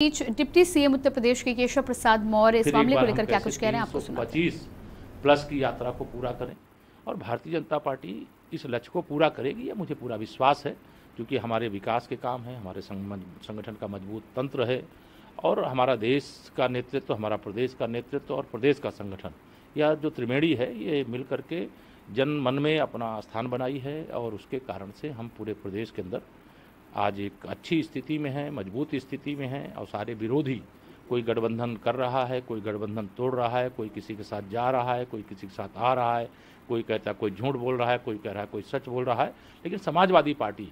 बीच deputy CM Uttar Pradesh के केशव प्रसाद मौर्य इस मामले को लेकर क्या कुछ कह रहे हैं? आपको सुना पच्चीस प्लस की यात्रा को पूरा करें और भारतीय जनता पार्टी इस लक्ष्य को पूरा करेगी यह मुझे पूरा विश्वास है क्योंकि हमारे विकास के काम हैं हमारे संगठन का मज़बूत तंत्र है और हमारा देश का नेतृत्व हमारा प्रदेश का नेतृत्व और प्रदेश का संगठन यह जो त्रिवेणी है ये मिल करके जन मन में अपना स्थान बनाई है और उसके कारण से हम पूरे प्रदेश के अंदर आज एक अच्छी स्थिति में है, मज़बूत स्थिति में है और सारे विरोधी, कोई गठबंधन कर रहा है, कोई गठबंधन तोड़ रहा है, कोई किसी के साथ जा रहा है, कोई किसी के साथ आ रहा है, कोई कहता है कोई झूठ बोल रहा है, कोई कह रहा है कोई सच बोल रहा है, लेकिन समाजवादी पार्टी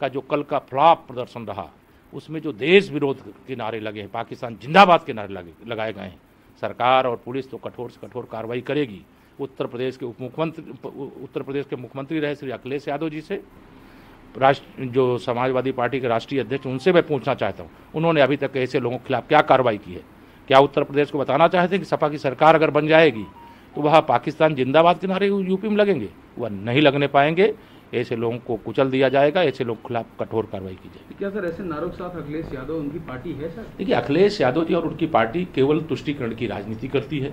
का जो कल का फ्लॉप प्रदर्शन रहा, उसमें जो देश विरोध के नारे लगे हैं, पाकिस्तान जिंदाबाद के नारे लगे, लगाए गए हैं, सरकार और पुलिस तो कठोर से कठोर कार्रवाई करेगी, उत्तर प्रदेश के उप मुख्यमंत्री उत्तर प्रदेश के मुख्यमंत्री रहे श्री अखिलेश यादव जी से राष्ट्र जो समाजवादी पार्टी के राष्ट्रीय अध्यक्ष उनसे मैं पूछना चाहता हूँ। उन्होंने अभी तक ऐसे लोगों के खिलाफ क्या कार्रवाई की है? क्या उत्तर प्रदेश को बताना चाहते हैं कि सपा की सरकार अगर बन जाएगी तो वह पाकिस्तान जिंदाबाद के नारे यूपी में लगेंगे? वह नहीं लगने पाएँगे। ऐसे लोगों को कुचल दिया जाएगा ऐसे लोगों के खिलाफ कठोर कार्रवाई की जाएगी। क्या सर ऐसे नारों के साथ अखिलेश यादव उनकी पार्टी है सर? देखिए अखिलेश यादव जी और उनकी पार्टी केवल तुष्टिकरण की राजनीति करती है।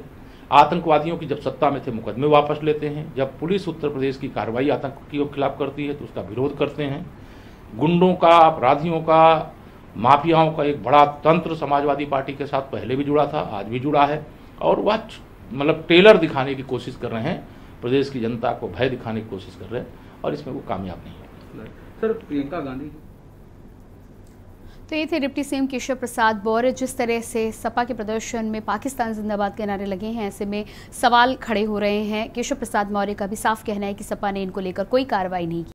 आतंकवादियों की जब सत्ता में थे, मुकदमे वापस लेते हैं। जब पुलिस उत्तर प्रदेश की कार्रवाई आतंकियों के खिलाफ करती है तो उसका विरोध करते हैं। गुंडों का, अपराधियों का, माफियाओं का एक बड़ा तंत्र समाजवादी पार्टी के साथ पहले भी जुड़ा था, आज भी जुड़ा है। और वह मतलब टेलर दिखाने की कोशिश कर रहे हैं। प्रदेश की जनता को भय दिखाने की कोशिश कर रहे हैं और इसमें वो कामयाब नहीं है। सर, प्रियंका गांधी तो ये थे डिप्टी सीएम केशव प्रसाद मौर्य जिस तरह से सपा के प्रदर्शन में पाकिस्तान जिंदाबाद के नारे लगे हैं, ऐसे में सवाल खड़े हो रहे हैं। केशव प्रसाद मौर्य का भी साफ़ कहना है कि सपा ने इनको लेकर कोई कार्रवाई नहीं की।